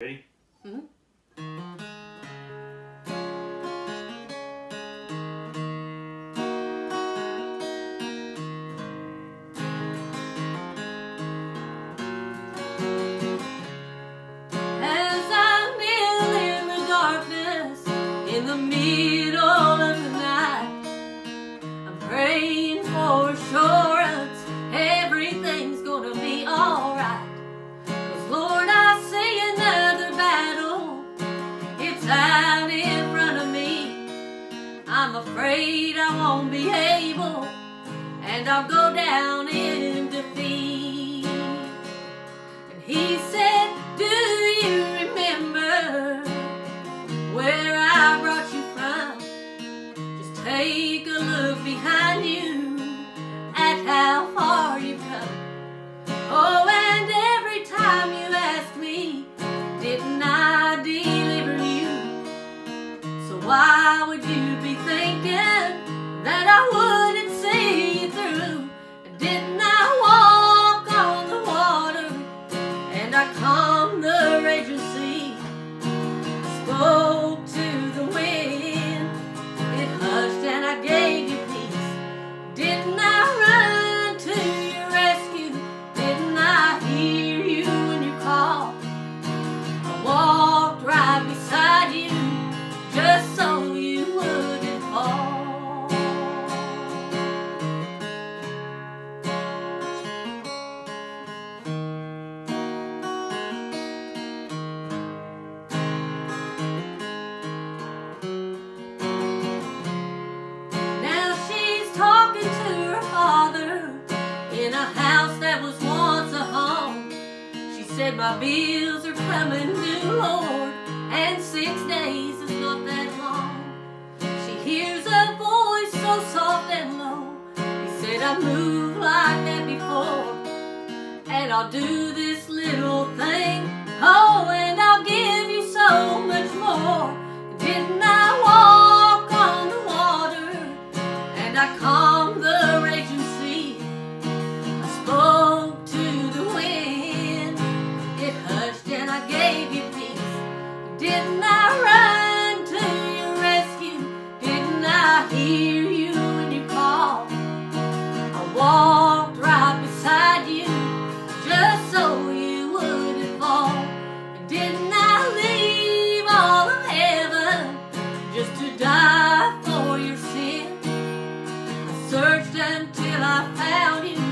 Ready? Mhm. As I kneel in the darkness, in the middle I'm afraid I won't be able, and I'll go down in defeat. And he said, Do you remember where I brought you from? Just take a look behind you why would you be thinking that I wouldn't see house that was once a home. She said, My bills are coming due, Lord, and six days is not that long. She hears a voice so soft and low. He said, I moved like that before, and I'll do this little thing Didn't I run to your rescue? Didn't I hear you when you called? I walked right beside you just so you wouldn't fall. Didn't I leave all of heaven just to die for your sin? I searched until I found you.